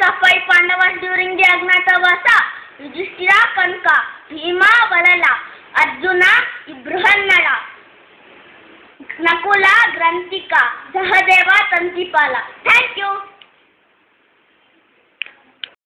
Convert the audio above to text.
सफाई पै पांडवास दुरिंगी अग्नाचा वासा युधिष्ठिरा कनका भीमा बलला अर्जुना बृहन्नला नकुला ग्रंथिका सहदेवा तंतीपाला थँक्यू